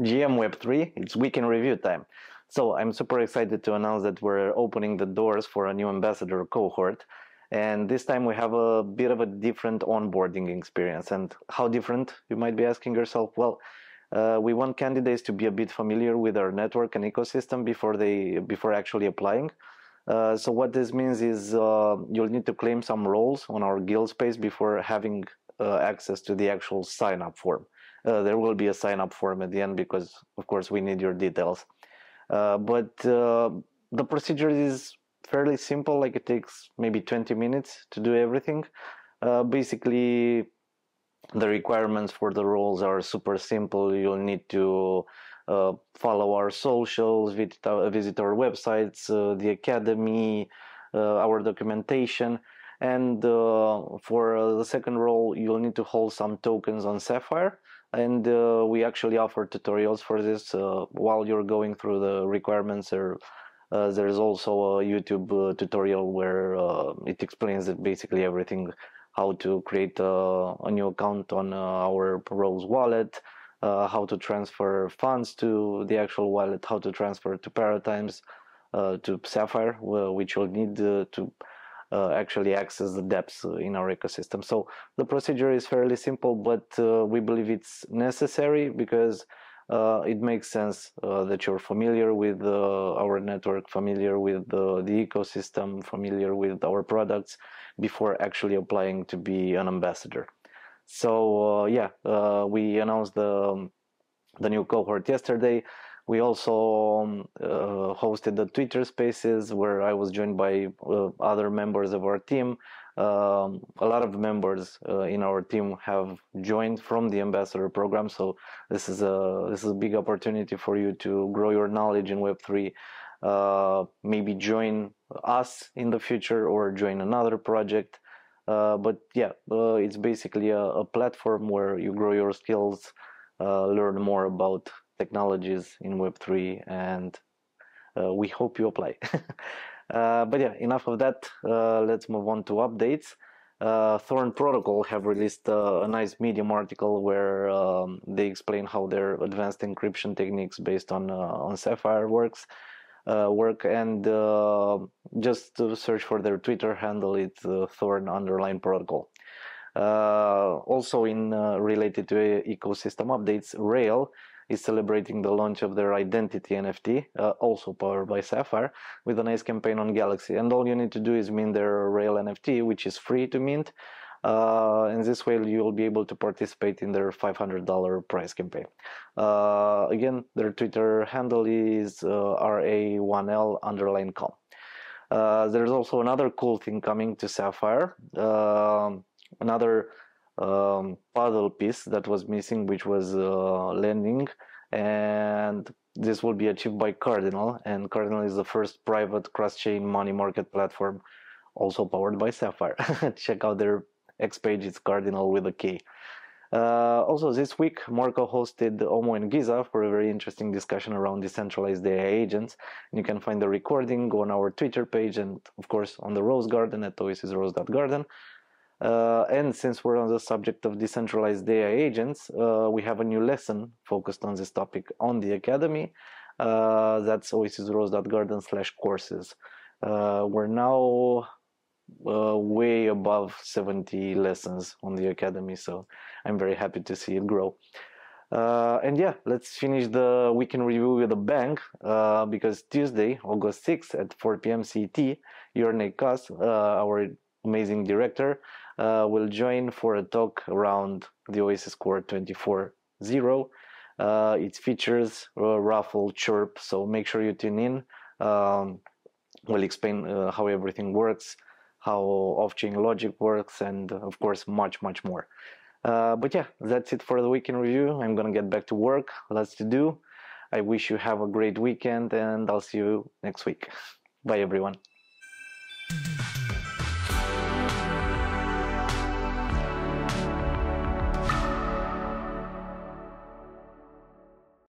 GM Web3, it's weekend review time. So I'm super excited to announce that we're opening the doors for a new ambassador cohort. And this time we have a bit of a different onboarding experience. And how different, you might be asking yourself? Well, uh, we want candidates to be a bit familiar with our network and ecosystem before they before actually applying. Uh, so what this means is uh, you'll need to claim some roles on our guild space before having uh, access to the actual sign up form. Uh, there will be a sign up form at the end because of course we need your details. Uh, but the procedure is fairly simple like it takes maybe 20 minutes to do everything basically the requirements for the roles are super simple you'll need to uh, follow our socials visit our, visit our websites uh, the academy uh, our documentation. And uh, for uh, the second role you'll need to hold some tokens on sapphire. And uh, we actually offer tutorials for this while you're going through the requirements. Or there's also a youtube tutorial where it explains basically everything how to create a, new account on uh, our Rose wallet, uh, how to transfer funds to the actual wallet, how to transfer to Paratimes, uh, to Sapphire, which you'll need to uh, actually access the dApps in our ecosystem. So the procedure is fairly simple, but uh, we believe it's necessary because uh, it makes sense that you're familiar with our network, familiar with the ecosystem, familiar with our products, before actually applying to be an ambassador. So uh, yeah, uh, we announced the the new cohort yesterday. We also um, uh, hosted the Twitter Spaces where I was joined by uh, other members of our team. Um, a lot of members uh, in our team have joined from the ambassador program, so this is a this is a big opportunity for you to grow your knowledge in Web three. Uh, maybe join us in the future or join another project. Uh, but yeah, uh, it's basically a, a, platform where you grow your skills, uh, learn more about technologies in Web3, and uh, we hope you apply. Uh, but yeah, enough of that. Uh, let's move on to updates. Thorn Protocol have released a nice Medium article where um, they explain how their advanced encryption techniques based on on Sapphire works. Uh, work and uh, just to search for their Twitter handle, it's uh, Thorn underline protocol. also, in related to ecosystem updates, Rail is celebrating the launch of their identity NFT, uh, also powered by Sapphire, with a nice campaign on Galxe. And all you need to do is mint their Rail NFT, which is free to mint, uh, and this way you'll be able to participate in their $500 prize campaign. Uh, again, their Twitter handle is uh, ra1l underline com. Uh, there's also another cool thing coming to Sapphire, um, another um, puzzle piece that was missing, which was uh, lending, and this will be achieved by Cardinal, and Cardinal is the first private cross-chain money market platform also powered by Sapphire. Check out their X page is cardinal with a K. Uh, also, this week, Marco hosted Omo and Giza for a very interesting discussion around decentralized AI agents. And you can find the recording on our Twitter page and, of course, on the Rose Garden at oasisrose.garden. Uh, and since we're on the subject of decentralized AI agents, uh, we have a new lesson focused on this topic on the Academy. Uh, that's oasisrose.garden slash courses. Uh, we're now uh, way above 70 lessons on the academy so i'm very happy to see it grow. Uh, and yeah let's finish the weekend review with a bang uh, because tuesday august 6th at 4 p.m cet Jernej Kos, uh, our amazing director uh, will join for a talk around the oasis core 24.0 uh, it features ROFL CHURP so make sure you tune in. Um, we'll explain how everything works how off-chain logic works, and of course much, much more. Uh, but yeah, that's it for the weekend review. I'm gonna get back to work. Lots to do. I wish you have a great weekend, and I'll see you next week. Bye, everyone.